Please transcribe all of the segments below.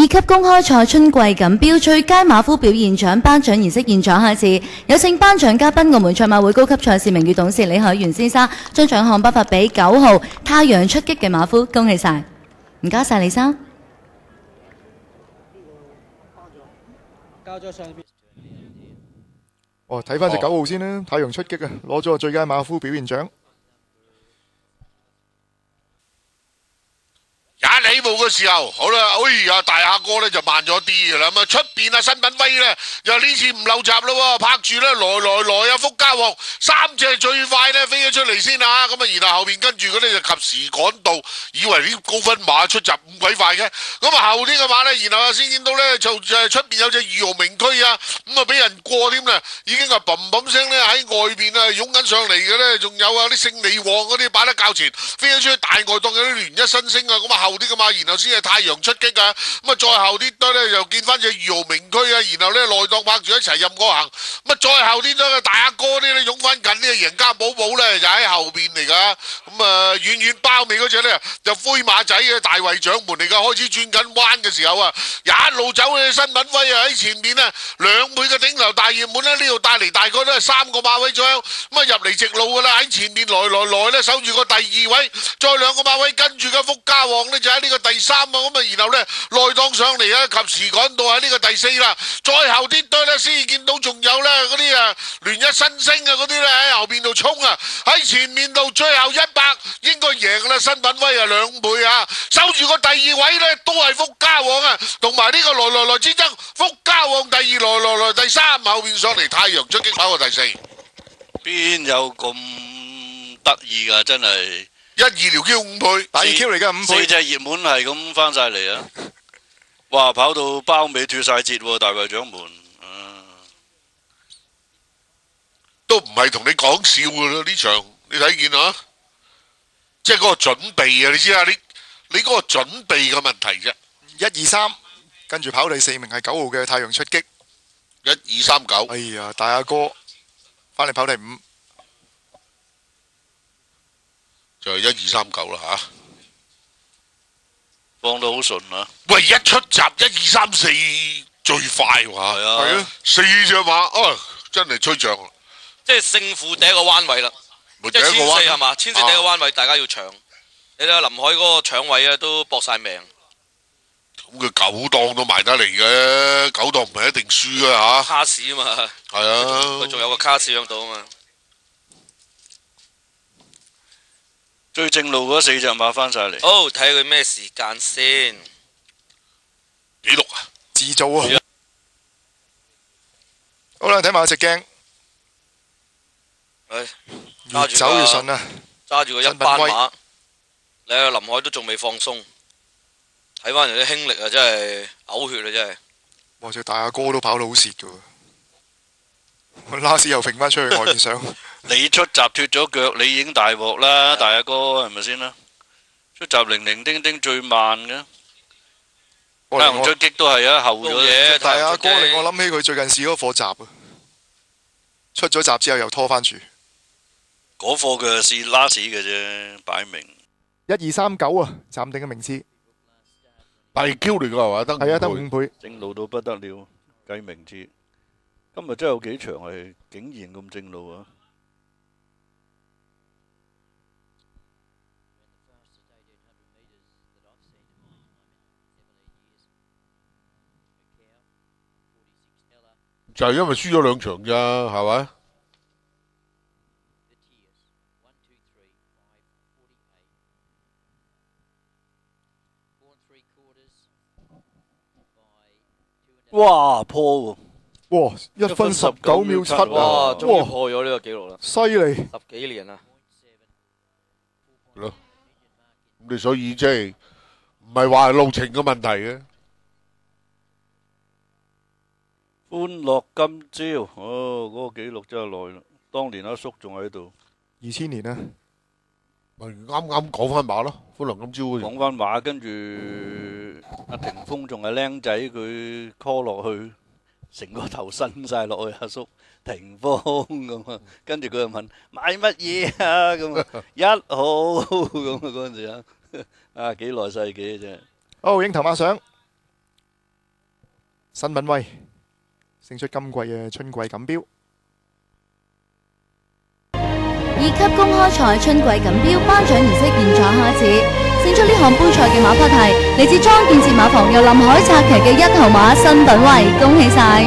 二级公開賽春季錦標最佳馬夫表現獎頒獎儀式現場開始，有請頒獎嘉賓澳門賽馬會高級賽事名譽董事李海源先生將獎項頒發俾九號太陽出擊嘅馬夫，恭喜晒！唔該晒李生。交咗上邊。哦，睇翻只九號先啦，太陽出擊啊，攞咗個最佳馬夫表現獎。一起步嘅時候，好啦，哎呀，大阿哥咧就慢咗啲噶啦，咁啊出邊啊新品威咧又呢次唔漏閘咯，拍住咧來來來啊福家王三隻最快咧飛咗出嚟先啊，咁啊然後後邊跟住嗰啲就及時趕到，以為啲高分馬出集咁鬼快嘅，咁啊後啲嘅馬咧，然後啊先見到咧就誒出邊有隻二號名區啊，咁啊俾人過添啦，已經啊砰砰聲咧喺外邊啊湧緊上嚟嘅咧，仲有啊啲勝利王嗰啲擺得較前，飛咗出去大外檔有啲聯一新星啊，咁啊後啲嘅然後先係太陽出擊啊，咁啊再後啲堆咧又見翻隻二號名區啊，然後咧內檔拍住一齊任我行，咁啊再後啲堆嘅大阿哥啲咧湧翻近呢個贏家寶寶咧就喺後邊嚟噶，咁啊遠遠包尾嗰只咧就灰馬仔嘅大衛掌門嚟噶，開始轉緊彎嘅時候啊，一路走嘅新品威啊喺前面啊兩倍嘅頂頭大熱門咧呢度帶嚟大概都係三個馬位左右，咁啊入嚟直路噶啦喺前面來來來咧守住個第二位，再兩個馬位跟住嘅福家王咧就喺呢個第三啊，咁啊然後咧內檔上嚟啊，及時趕到喺呢個第四啦，再後啲堆咧先見到仲有咧嗰啲啊聯一新星啊嗰啲咧喺後邊度冲啊，喺前面度最後一百應該贏噶啦，新品威啊兩倍啊，守住個第二位咧都係福家王啊，同埋呢個來來來之争，福家王第二來來來第三，後面上嚟太陽出擊跑過第四，邊有咁得意噶？真係一二條 Q 五倍，大 Q 嚟嘅五倍，四隻熱門係咁翻晒嚟啊！哇，跑到包尾脱晒節喎，大衛掌門。啊都唔係同你講笑噶啦呢場，你睇見啊？即係嗰個準備啊！你知啊？你你嗰個準備嘅問題啫。一二三，跟住跑第四名係九號嘅太陽出擊。一二三九，哎呀，大阿哥翻嚟跑第五，就係一二三九啦吓。放到好順啊！喂，一出閘一二三四最快喎，係啊，係啊，四隻馬，哦，真係吹漲啦！即係勝負第一個彎位啦，咪即係千第一個彎四係嘛？千四第一個彎位大家要搶。你睇下林海嗰個搶位啊，都搏晒命。咁佢九檔都埋得嚟嘅，九檔唔係一定輸嘅吓。卡士啊嘛，係啊，佢仲有個卡士喺度啊嘛。最正路嗰四隻馬翻晒嚟。好，睇佢咩時間先。幾六啊？自造啊！好啦，睇埋隻鏡，唉，越走越順啊！揸住個一班馬，你阿林海都仲未放鬆。睇翻人啲輕力啊，真係嘔血啊，真係。哇！隻大阿哥都跑到好蝕噶喎，拉屎又揈翻出去外面上，你出閘脱咗腳，你已經大鑊啦，大阿哥係咪先啦？出閘零零丁丁最慢嘅，太陽我令我出擊都係啊，後咗冇嘢大阿哥令我諗起佢最近試嗰課集啊，出咗集之後又拖翻住。嗰課嘅係拉屎嘅啫，擺明。一二三九啊，暫定嘅名次大 Q 嚟㗎係嘛？得係啊，得五倍五倍。正路到不得了，計名次。今日真係有幾場係竟然咁正路啊！就係因為輸咗兩場咋，係咪？哇，破喎！哇，一分十九秒七啊！哇，終於，破咗呢個紀錄啦！犀利！十幾年啦，咁你所以即係唔係話係路程嘅問題嘅。歡樂今朝，哦，嗰、個紀錄真係耐啦。當年阿叔仲喺度，二千年啊，咪啱啱講翻馬咯，歡樂今朝嗰講翻話，跟住阿霆鋒仲係僆仔，佢 call 落去，成個頭伸晒落去阿叔。霆鋒咁啊，跟住佢又問買乜嘢啊？咁啊，一號咁啊嗰陣時啊，啊幾耐世紀啫，哦，影頭馬相，新品威勝出今季嘅春季锦标。二级公开赛春季锦标颁奖仪式现在开始，胜出呢项杯赛嘅马匹係嚟自庄建设马房由林海策騎嘅一号马新品威，恭喜晒！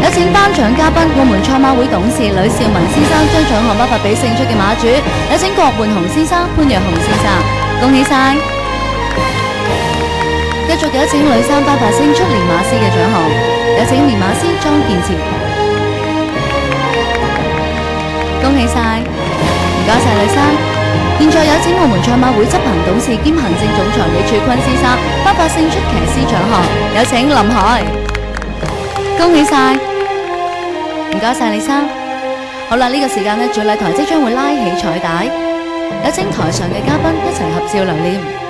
有请颁奖嘉宾澳门赛马会董事吕兆文先生将奖项颁发俾胜出嘅马主，有请郭焕雄先生、潘若雄先生，恭喜晒！有請女生頒發勝出連馬師嘅獎項，有請連馬師莊建設。恭喜晒，唔該晒女生。現在有請澳門賽馬會執行董事兼行政總裁李柱坤先生頒發勝出騎師獎項，有請林海。恭喜晒，唔該晒李生。好啦，呢、個時間呢，主禮台即將會拉起彩帶，有請台上嘅嘉賓一齊合照留念。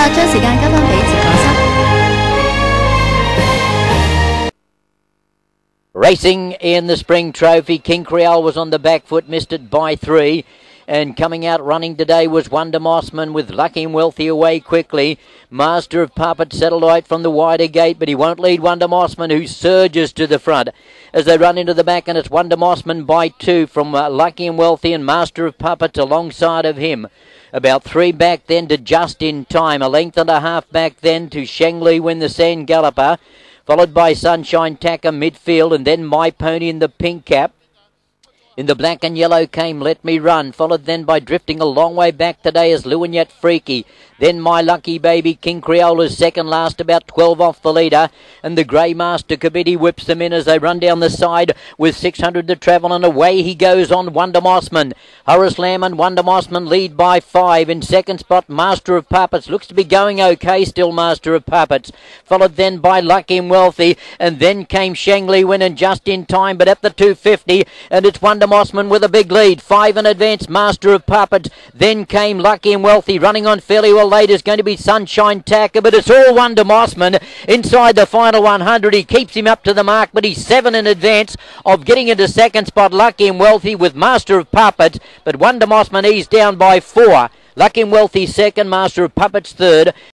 啦，将时间交翻俾直播室。 Racing in the Spring Trophy, King Creole was on the back foot, missed it by three. And coming out running today was Wonder Mossman with Lucky and Wealthy away quickly. Master of Puppet Satellite from the wider gate, but he won't lead Wonder Mossman, who surges to the front as they run into the back. And it's Wonder Mossman by two from uh, Lucky and Wealthy and Master of Puppets alongside of him. About three back then to Just in Time. A length and a half back then to Shengli Win the Sand Galloper. Followed by Sunshine Tacker midfield and then My Pony in the pink cap. In the black and yellow came Let Me Run, followed then by drifting a long way back today as Lewin Freaky. Then My Lucky Baby, King Creola's second last, about 12 off the leader. And the Grey Master Kabiddi whips them in as they run down the side with 600 to travel. And away he goes on Wonder Mossman. Horace Lamb and Wonder Mossman lead by five. In second spot, Master of Puppets. Looks to be going okay still, Master of Puppets. Followed then by Lucky and Wealthy. And then came Shangli winning just in time, but at the 250. And it's Wonder Mossman with a big lead. Five in advance, Master of Puppets. Then came Lucky and Wealthy. Running on fairly well late is going to be Sunshine Tacker, but it's all Wonder Mossman inside the final 100. He keeps him up to the mark, but he's seven in advance of getting into second spot. Lucky and Wealthy with Master of Puppets, but Wonder Mossman he's down by four. Lucky and Wealthy second, Master of Puppets third,